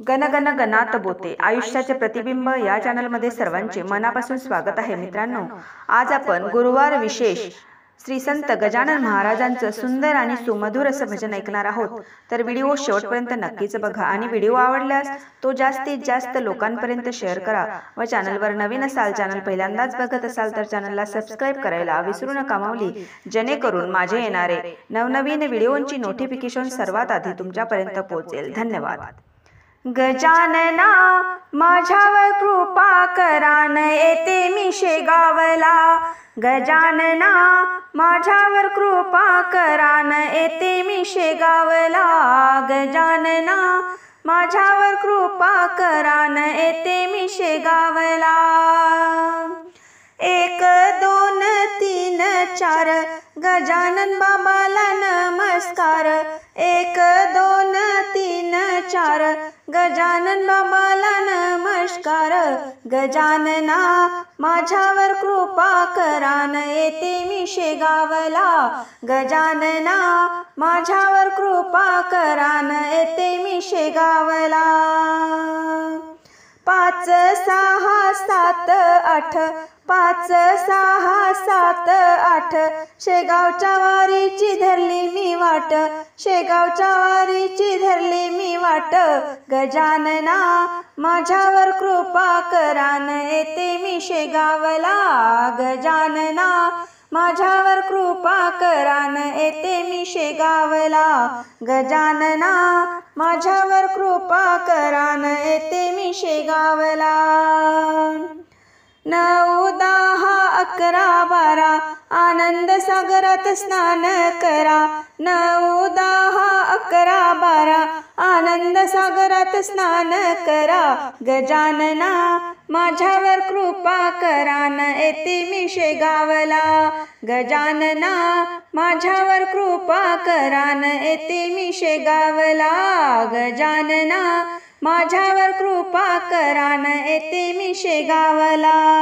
गणगण गणात बोते. आयुष्याचे प्रतिबिंब या चॅनलमध्ये सर्वांचे मनापासून स्वागत आहे मित्रांनो. आज आपण गुरुवार विशेष श्री संत गजानन महाराजांचं सुंदर आणि सुमधुर असं भजन ऐकणार आहोत. तर व्हिडिओ शेवटपर्यंत नक्कीच बघा आणि व्हिडिओ आवडल्यास तो जास्तीत जास्त लोकांपर्यंत शेअर करा व चॅनलवर नवीन असाल चॅनल पहिल्यांदाच बघत असाल तर चॅनलला सबस्क्राईब करायला विसरू नका माऊली जेणेकरून माझे येणारे नवनवीन व्हिडिओंची नोटिफिकेशन सर्वात आधी तुमच्यापर्यंत पोहोचेल. धन्यवाद. गजानना माझ्यावर कृपा करान येते मी शेगावला. गजानना माझ्यावर कृपा करान येते मी शेगावला. गजानना माझ्यावर कृपा करान येते मी शेगावला. एक दोन तीन चार गजानन बाबाला नमस्कार. एक दोन तीन चार गजानन बाबाला नमस्कार गजानना माझ्यावर कृपा करान येते मी शेगावला. गजानना माझ्यावर कृपा करान येते मी शेगावला. पाच सहा सात आठ पाच सहा सात आठ शेगावच्या वारीची धरली मी वाट शेगावच्या वारीची धरली मी वाट. गजानना माझ्यावर कृपा करान येते मी शेगावला. गजानना माझ्यावर कृपा करान येते मी शेगावला. गजानना माझ्यावर कृपा करान येते मी शेगावला. नऊ अकरा बारा आनंद सागरात स्नान करा. नऊ दहा अकरा बारा. आनंद सागरात स्नान करा. गजानना माझ्यावर कृपा करान येते मी शेगावला. गजानना माझ्यावर कृपा करान येते मी शेगावला. गजानना माझ्यावर कृपा करान येते मी शेगावला.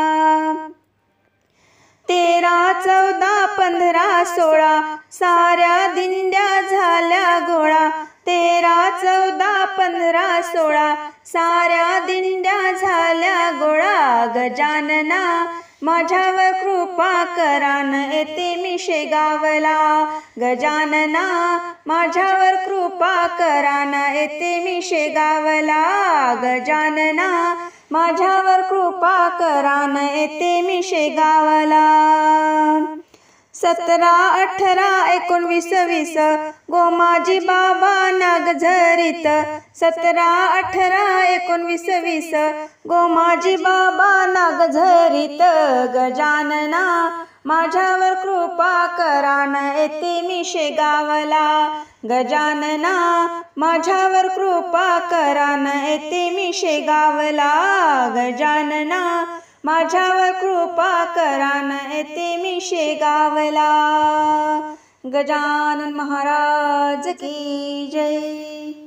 तेरा चौदा पंधरा सोळा साऱ्या दिंड्या झाल्या गोळा. तेरा चौदा पंधरा सोळा साऱ्या दिंड्या झाल्या गोळा. गजानना माझ्यावर कृपा करान येते मी शेगावला. गजानना माझ्यावर कृपा करान येते मी शेगावला. गजानना माझ्यावर कृपा करान येते मी शेगावला सतरा अठरा एकोणवीस वीस गोमाजी बाबा नागझरीत सतरा अठरा एकोणवीस वीस गोमाजी बाबा नागझरीत गजानना माझ्यावर कृपा करान येते मी शेगावला. गजानना माझ्यावर कृपा करान येते मी शेगावला. गजानना माझ्यावर कृपा करान येते मी शेगावला. गजानन महाराज की जय.